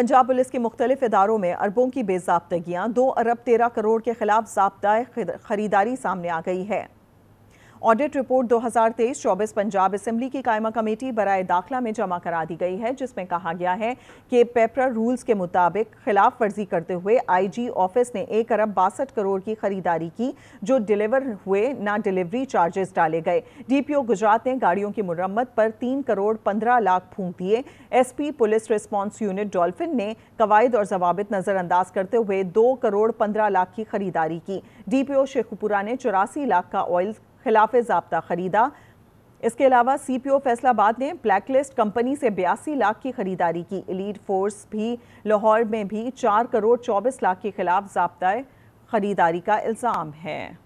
Punjab police के मुख्तलिफ़ इदारों में अरबों की बेजाबतगियाँ, दो अरब तेरह करोड़ के खिलाफ जबता खरीदारी सामने आ गई है। ऑडिट रिपोर्ट 2023-24 पंजाब असम्बली की कायमा कमेटी बरए दाखिला में जमा करा दी गई है, जिसमें कहा गया है कि पेपरा रूल्स के मुताबिक खिलाफ वर्जी करते हुए आईजी ऑफ़िस ने एक अरब बासठ करोड़ की खरीदारी की, जो डिलीवर हुए ना डिलीवरी चार्जेस डाले गए। डीपीओ गुजरात ने गाड़ियों की मुरम्मत पर तीन करोड़ पंद्रह लाख फूंक दिए। SP police response unit Dolphin ने कवायद और जवाबित नजरअंदाज करते हुए दो करोड़ पंद्रह लाख की खरीदारी की। डीपीओ शेखपुरा ने चौरासी लाख का ऑयल खिलाफ जबता खरीदा। इसके अलावा सी पी ओ फैसलाबाद ने ब्लैकलिस्ट कंपनी से बयासी लाख की खरीदारी की। एलीड फोर्स भी लाहौर में भी चार करोड़ चौबीस लाख के खिलाफ जबता खरीदारी का इल्ज़ाम है।